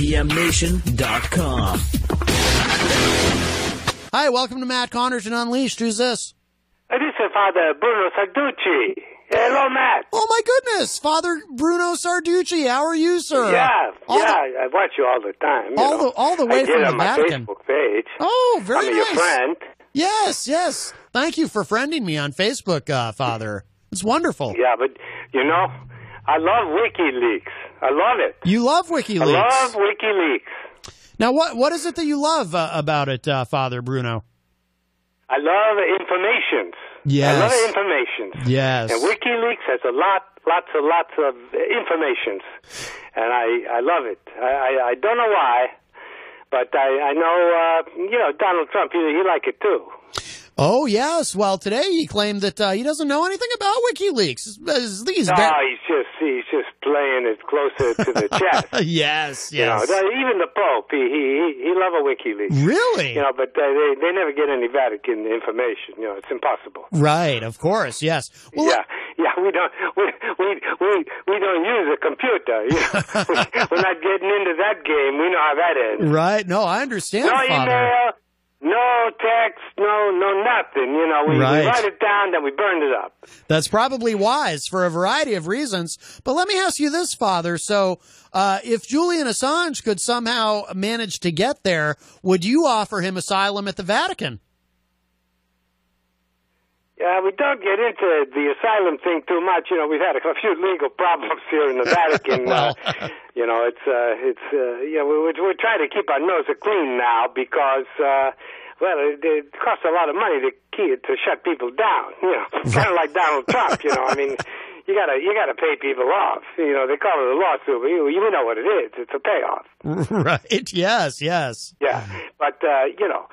TPMNation.com. Hi, welcome to Matt Connarton Unleashed. Who's this? This is Father Bruno Sarducci. Hello, Matt. Oh my goodness, Father Bruno Sarducci. How are you, sir? Yeah, All yeah, the- I watch you all the time. you all know. the- all the way I from the on my Vatican. Facebook page. Oh, very I'm nice. your friend. Yes, yes. Thank you for friending me on Facebook, uh, Father. It's wonderful. Yeah, but you know, I love WikiLeaks. I love it. You love WikiLeaks. I love WikiLeaks. Now, what what is it that you love uh, about it, uh, Father Bruno? I love informations. Yes. I love informations. Yes. And WikiLeaks has a lot, lots and lots of informations, and I, I love it. I, I, I don't know why, but I, I know, uh, you know, Donald Trump, he, he like it too. Oh yes. Well, today he claimed that uh, he doesn't know anything about WikiLeaks. He's- he's No, ba- he's just, he's just playing it closer to the chest. yes, You know, yes. even the Pope, he, he, he, love a WikiLeaks. Really? You know, but uh, they, they never get any Vatican information. You know, it's impossible. Right. Of course. Yes. Well, yeah, yeah, we don't we we we we don't use a computer. You know? We're not getting into that game. We know how that ends. Right. No, I understand, No Father. email, no text, no no nothing. You know, we, Right. we write it down, then we burn it up. That's probably wise for a variety of reasons. But let me ask you this, Father. So, uh, if Julian Assange could somehow manage to get there, would you offer him asylum at the Vatican? Yeah, we don't get into the asylum thing too much. You know, we've had a few legal problems here in the Vatican. Well. uh, you know, it's uh, it's uh, yeah, we, we're, we're trying to keep our nose clean now because. Uh, well, it, it costs a lot of money to keep, to shut people down. You know, kind of like Donald Trump. You know, I mean, you gotta you gotta pay people off. You know, they call it a lawsuit, but you, you know what it is. It's a payoff. right. Yes. Yes. Yeah, but uh, you know,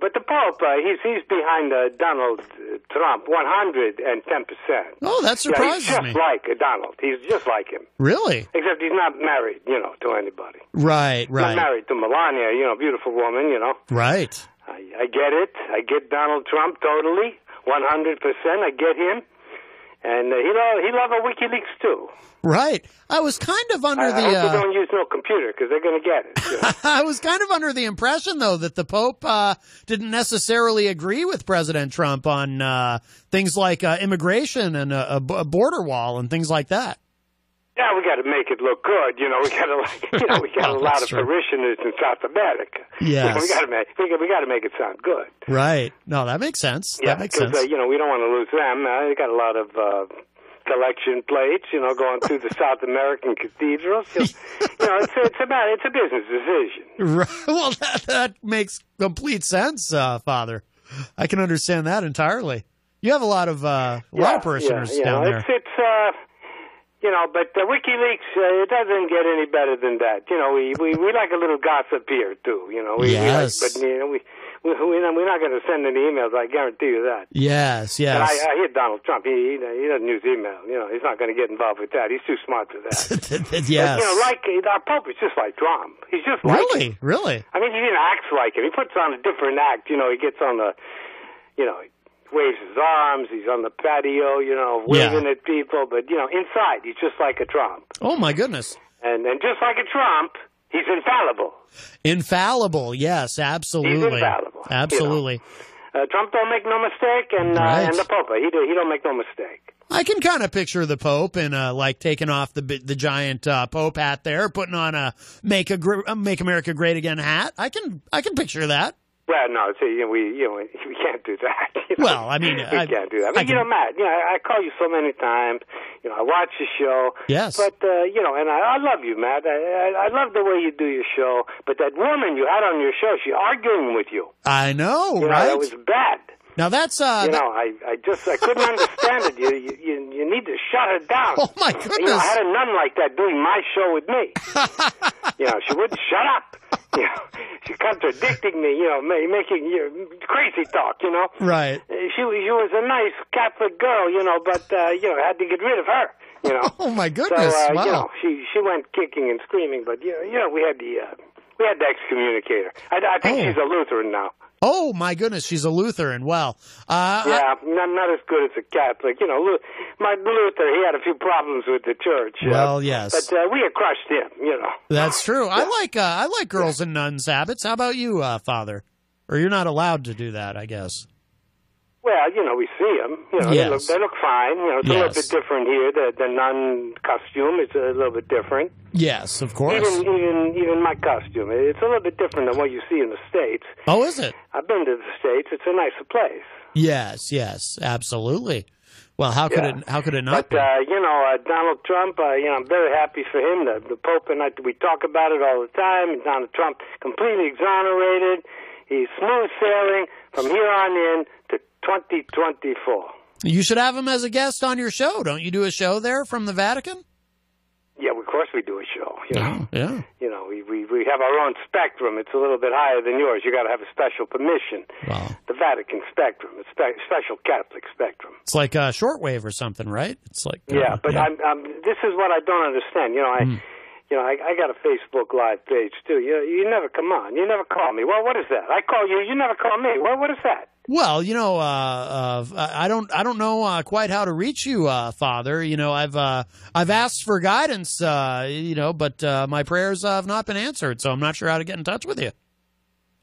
but the Pope, uh, he's he's behind uh, Donald uh, Trump, one hundred and ten percent. Oh, that surprises yeah, he's just me. like Donald. He's just like him, Really? except he's not married, you know, to anybody. Right. right. Not married to Melania, you know, beautiful woman, you know. Right. I, I get it. I get Donald Trump totally, one hundred percent. I get him, and uh, he love he love a WikiLeaks too. Right. I was kind of under I, I the. hope uh, don't use no computer because they're going to get it. you know. I was kind of under the impression, though, that the Pope uh, didn't necessarily agree with President Trump on uh, things like uh, immigration and a border wall and things like that. Yeah, we got to make it look good. You know, we got to, like, you know, we got a lot of true. parishioners in South America. You know, we got to make we got, we got to make it sound good. Right. No, that makes sense. Yeah, that makes because sense. uh, you know we don't want to lose them. Uh, they got a lot of uh, collection plates. You know, going through the South American cathedrals. You know, you know it's it's about it's a business decision. Right. Well, that, that makes complete sense, uh, Father. I can understand that entirely. You have a lot of uh, a lot of parishioners yeah, down know, there. It's it's uh, you know, but uh, WikiLeaks uh, it doesn't get any better than that. You know, we we, we like a little gossip here too. You know, we, Yes. we like, but you know we. We, we, we're not going to send any emails. I guarantee you that. Yes, And yes. I, I hear Donald Trump. He, he he doesn't use email. You know, he's not going to get involved with that. He's too smart for that. yes. But, you know, like our Pope is just like Trump. He's just like really, him. really. I mean, he even acts like him. He puts on a different act. You know, he gets on the, you know, waves his arms. He's on the patio. You know, Yeah. waving at people. But you know, inside he's just like a Trump. Oh my goodness. And and just like a Trump, he's infallible. Infallible, yes, absolutely. He's infallible, you know. Absolutely. Uh, Trump don't make no mistake, and uh, Right. and the Pope, he do, he don't make no mistake. I can kind of picture the Pope and uh, like taking off the the giant uh, Pope hat there, putting on a make a gr- uh, make America great again hat. I can I can picture that. Well, no, see, you know, we you know we can't do that. you know. Well, I mean, we I- can't do that. I But you can- know, Matt, you know, I, I call you so many times. You know, I watch your show. Yes. But uh, you know, and I, I love you, Matt. I, I, I love the way you do your show. But that woman you had on your show, she arguing with you. I know, You know, right? that was bad. Now that's uh, You that- know, I, I just I couldn't understand it. You, you you you need to shut her down. Oh, my You know, goodness. I had a nun like that doing my show with me. you know, she wouldn't shut up. You know, she contradicting me. You know, ma- making you crazy talk. You know, right. Uh, she was- she was a nice Catholic girl. You know, but uh, you know, had to get rid of her. You know. Oh my So goodness! uh, wow. you know, she she went kicking and screaming, but you know, you know, we had the uh, we had to excommunicate her. I, I think Oh. she's a Lutheran now. Oh my goodness, she's a Lutheran. Well, uh, Yeah, not not as good as a Catholic. You know, my Luther, he had a few problems with the church. uh, Well, yes. but uh, we had crushed him. You know. that's true. I like uh, I like girls and nuns habits. How about you, uh, Father? Or you're not allowed to do that, I guess. Well, you know, we see them. You know, they, look, Yes. they look fine. You know, it's a little bit different here. The the nun costume is a little bit different. Yes, of course. Even even even my costume, it's a little bit different than what you see in the states. Oh, is it? I've been to the states. It's a nicer place. Yes, yes, absolutely. Well, how could Yeah. it how could it not But be? uh, you know, uh, Donald Trump. Uh, you know, I'm very happy for him. The, the Pope and I, we talk about it all the time. Donald Trump completely exonerated. He's smooth sailing from here on in 2024. You should have him as a guest on your show. Don't you do a show there from the Vatican? Yeah, of course we do a show. You know, yeah. you know, we, we we have our own spectrum. It's a little bit higher than yours. You got to have a special permission. Well, The Vatican spectrum, it's spe- special Catholic spectrum. it's like a shortwave or something, right? It's like uh, Yeah, but I'm, I'm, this is what I don't understand. You know, I, Hmm. You know, I, I got a Facebook Live page too. You, you never come on. You never call me. Well, what is that? I call you. You never call me. Well, what is that? Well, you know, uh, uh, I don't, I don't know uh, quite how to reach you, uh, Father. You know, I've, uh, I've asked for guidance, uh, you know, but uh, my prayers uh, have not been answered, so I'm not sure how to get in touch with you.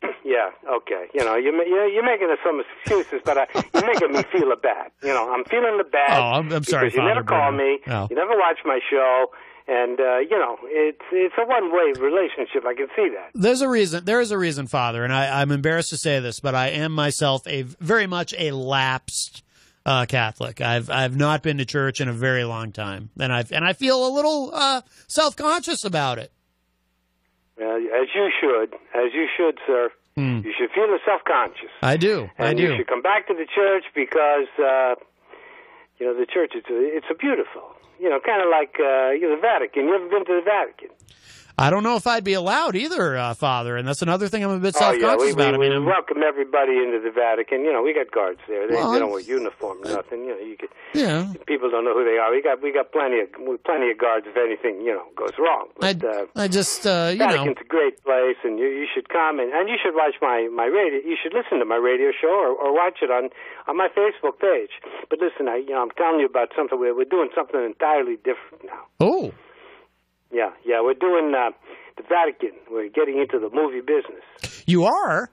Yeah, okay. You know, you're, you're, you're making some excuses, but I, you're making me feel a bad. You know, I'm feeling the bad. Oh, I'm- I'm sorry, because you never call me. Oh. You never watch my show. And, uh, you know, it's, it's a one-way relationship. I can see that. There's a reason. There is a reason, Father, and I, I'm embarrassed to say this, but I am myself a very much a lapsed uh, Catholic. I've I've not been to church in a very long time, and I and I feel a little uh, self conscious about it. As you should. As you should, sir. You should feel self-conscious. I do. and Hmm. I do. you should come back to the church because uh, you know the church is it's a beautiful. You know, kind of like uh, you the Vatican. You ever been to the Vatican? I don't know if I'd be allowed either, uh, Father, and that's another thing I'm a bit Oh self yeah, we, conscious we, about. I we mean, I'm- welcome everybody into the Vatican. You know, we got guards there. They, Well, they don't wear uniform, nothing. You know, you could, yeah. people don't know who they are. We got we got plenty of plenty of guards if anything you know goes wrong. I, uh, I just uh, you know Vatican's a great place, and you, you should come and, and you should watch my my radio. You should listen to my radio show or, or watch it on on my Facebook page. But listen, I you know I'm telling you about something. We're we're doing something entirely different now. oh Yeah, yeah, we're doing uh, the Vatican. We're getting into the movie business. you are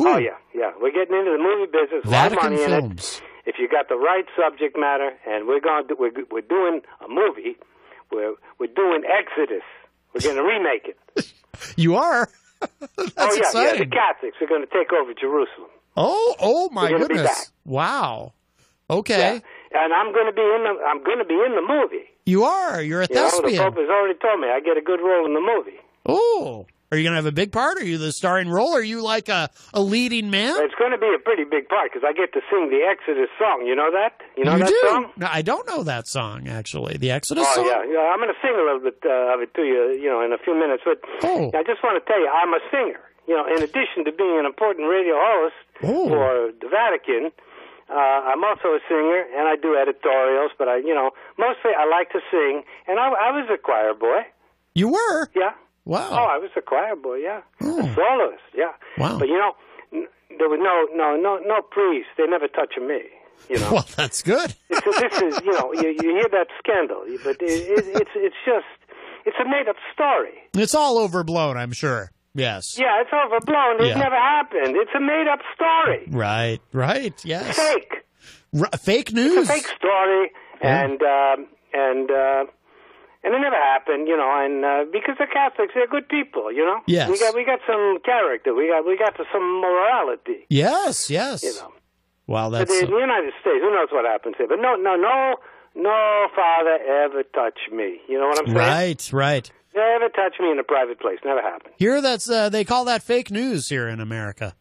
Ooh, Oh yeah, yeah, we're getting into the movie business. A lot of Vatican money in it. films. If you got the right subject matter, and we're going to we're we're doing a movie. We're we're doing Exodus. We're going to remake it. You are. That's oh yeah, yeah. The exciting. Catholics are going to take over Jerusalem. Oh, oh my We're gonna be goodness! Wow. Okay, Yeah. And I'm going to be in the I'm going to be in the movie. You are. You're a You know, the thespian. Pope has already told me I get a good role in the movie. Oh, are you gonna have a big part? Are you the starring role? Are you like a, a leading man? It's going to be a pretty big part because I get to sing the Exodus song. You know that? You know that do. song? No, I don't know that song actually. The Exodus Oh song. yeah, yeah. I'm going to sing a little bit uh, of it to you, you know, in a few minutes. But Oh. I just want to tell you, I'm a singer. You know, in addition to being an important radio host Oh. for the Vatican, uh, I'm also a singer and I do editorials. But I, you know, mostly I like to sing. And I, I was a choir boy. You were. Yeah. Wow. Oh, I was a choir boy. Yeah. Oh. A soloist. Yeah. Wow. But you know, n- there was no, no, no, no priest. They never touched me. You know. Well, that's good. So this is, you know, you, you hear that scandal, but it, it, it's it's just, it's a made up story. It's all overblown, I'm sure. Yes. Yeah, it's overblown. It Yeah. never happened. It's a made up story. Right. Right. Yes. Fake. R- fake It's news. a fake story, Yeah. and um, and uh, and it never happened, you know. And uh, because the Catholics, they're good people, you know. Yes. We got we got some character. We got we got some morality, Yes. Yes. you know. Wow. But That's. in the United States, who knows what happens here? But no, no, no, no father ever touched me. You know what I'm saying? right. Right. Never touch me in a private place. Never happened. Here, that's uh, they call that fake news here in America.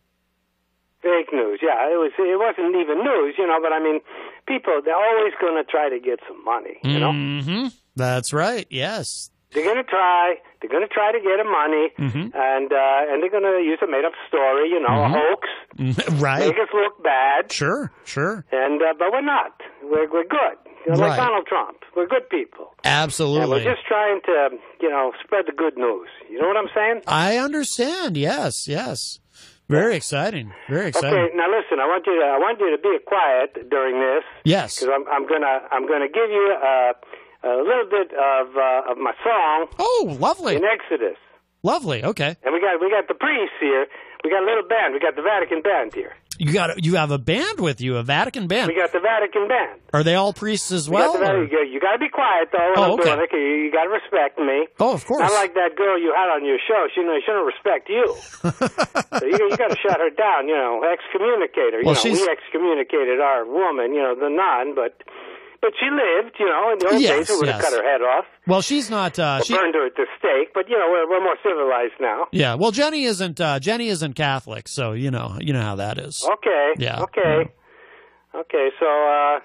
Fake news. Yeah, it was. It wasn't even news, you know. But I mean, people they're always going to try to get some money. You know, Mm-hmm. That's right. Yes. they're going to try. They're going to try to get a money, Mm-hmm. and uh, and they're going to use a made up story. You know, a hoax. right. Make us look bad. Sure. Sure. And uh, but we're not. We're we're good. You know, like Donald Trump. We're good people. And Absolutely. we're just trying to, you know, spread the good news. You know what I'm saying? I understand. Yes, yes. Very exciting. Very exciting. Okay, now listen. I want you to I want you to be quiet during this Yes. because I'm I'm gonna I'm gonna give you uh, a little bit of uh, of my song Oh, lovely. in Exodus. Lovely. Okay. And we got we got the priests here. We got a little band. We got the Vatican band here. You got you have a band with you, a Vatican band. We got the Vatican band. Are they all priests as We well? got the Vatican. You, got to be quiet though Oh, I'm okay. doing it. 'cause You, you got to respect me. Oh, of course. Not like that girl you had on your show. She, know, she don't respect you. so you, you got to shut her down. You know, excommunicate her. You Well, know, she's- we excommunicated our woman. You know, the nun, but but she lived. You know, in the old Yes, days it would have cut her head off, well, she's not. Uh, she, burned her at the stake. But you know, we're, we're more civilized now. yeah. Well, Jenny isn't. Uh, Jenny isn't Catholic, so you know. You know how that is. Okay. Yeah, Okay. Okay. So uh,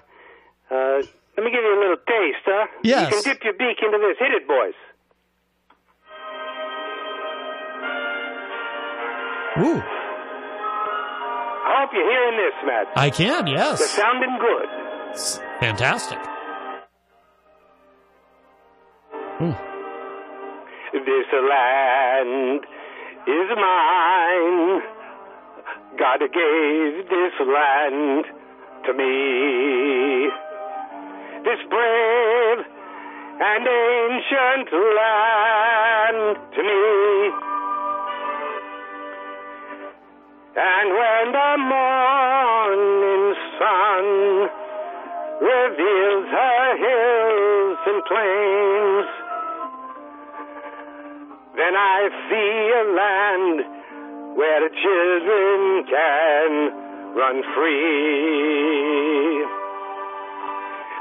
uh, let me give you a little taste, huh? Yes. You can dip your beak into this. Hit it, boys. Ooh, I hope you're hearing this, Matt. I can. Yes. They're Yes. sounding good. Fantastic. Ooh. This land is mine. God gave this land to me. This brave and ancient land to me. And when the morning sun reveals her hills and plains, then I see a land where the children can run free.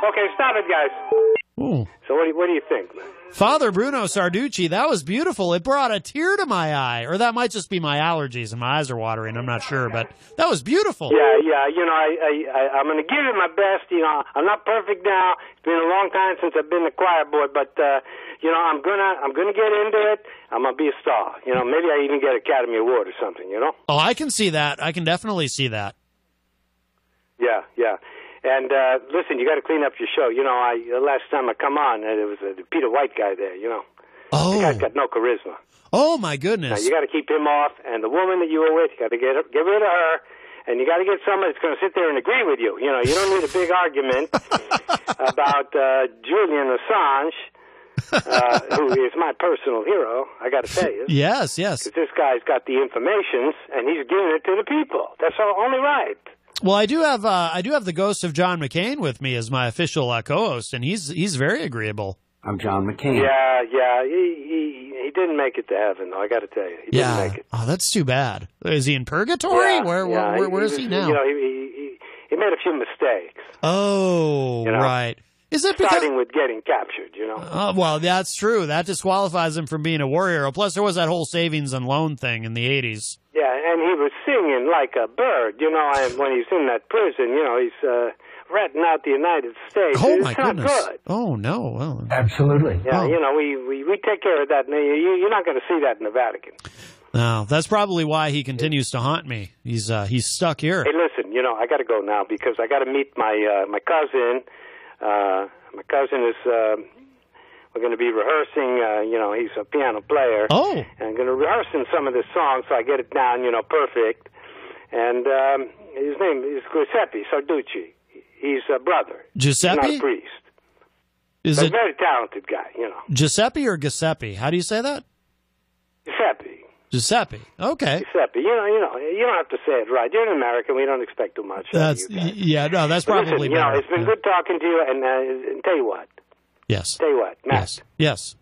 Okay, stop it, guys. Ooh. So what do you, what do you think? Father Bruno Sarducci, that was beautiful. It brought a tear to my eye, or that might just be my allergies and my eyes are watering. I'm not sure, but that was beautiful. Yeah, yeah. You know, I, I, I I'm going to give it my best. You know, I'm not perfect now. It's been a long time since I've been the choir boy, but uh, you know, I'm gonna, I'm gonna get into it. I'm gonna be a star. You know, maybe I even get Academy Award or something. You know? Oh, I can see that. I can definitely see that. Yeah, yeah. And uh, listen, you got to clean up your show. You know, I the last time I come on, uh, there was a Peter White guy there. You know, the guy's Oh, got no charisma. oh my Now, goodness. you got to keep him off, and the woman that you were with, you got to get get rid of her, and you got to get somebody that's going to sit there and agree with you. You know, you don't need a big argument about uh, Julian Assange, uh, who is my personal hero. I got to tell you, Yes, yes. Because this guy's got the information, and he's giving it to the people. That's all, only right. Well, I do have uh, I do have the ghost of John McCain with me as my official uh, co-host, and he's he's very agreeable. I'm John McCain. Yeah, yeah. He he he didn't make it to heaven, though. I got to tell you, he yeah. didn't make it. Oh, that's too bad. Is he in purgatory? Yeah, where, yeah, where, where where is was- he now? You know, he, he he he made a few mistakes, oh, You know, right. Is it because? starting with getting captured. You know. Uh, well, that's true. That disqualifies him from being a war hero. Plus, there was that whole savings and loan thing in the '80s. Yeah, and he was singing like a bird, you know, and when he's in that prison, you know, he's uh, ratting out the United States. Oh it's my not goodness! good. Oh no! Well, Absolutely. Yeah, Oh. you know, we, we, we take care of that. You, you're not going to see that in the Vatican. no. That's probably why he continues to haunt me. He's uh, he's stuck here. Hey, listen, you know, I got to go now because I got to meet my uh, my cousin. Uh, my cousin is. Uh, we're going to be rehearsing. Uh, you know, he's a piano player. Oh, and I'm going to rehearsing some of the songs so I get it down, you know, perfect. And um, his name is Giuseppe Sarducci. He's a brother. He's not a priest. Is But a very talented guy, you know. Giuseppe or Giuseppe? How do you say that? Giuseppe. Okay. Giuseppe. You know, you know, you don't have to say it right. You're an American. We don't expect too much. That's yeah. No, that's But probably listen, you know, it's been Yeah. good talking to you. And, uh, and tell you what, Yes. tell you what, Matt. Yes. Yes.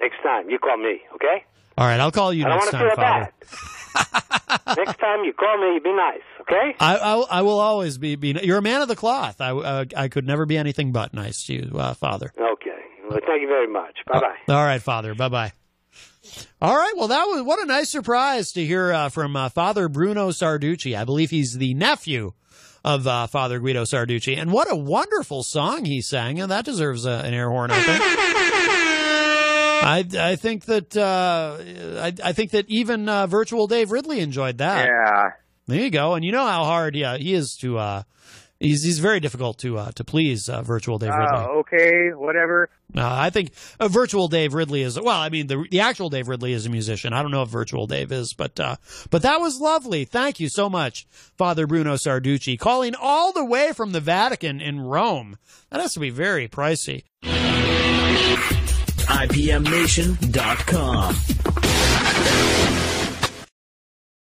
Next time you call me, okay? All right. I'll call you I next time, Father. Next time you call me, be nice, okay? I, I I will always be be. You're a man of the cloth. I uh, I could never be anything but nice to you, uh, Father. Okay. Well, thank you very much. Bye bye. All right, Father. Bye bye. All right. Well, that was what a nice surprise to hear uh, from uh, Father Bruno Sarducci. I believe he's the nephew of uh, Father Guido Sarducci, and what a wonderful song he sang, and that deserves uh, an air horn. I think. I, I think that uh, I, I think that even uh, virtual Dave Ridley enjoyed that. Yeah. There you go. And you know how hard yeah, he is to uh, He's he's very difficult to uh, to please, uh, virtual Dave Ridley. Uh, okay, whatever. Uh, I think uh, virtual Dave Ridley is well. I mean, the the actual Dave Ridley is a musician. I don't know if virtual Dave is, but uh, but that was lovely. Thank you so much, Father Bruno Sarducci, calling all the way from the Vatican in Rome. That has to be very pricey. IPMNation.com.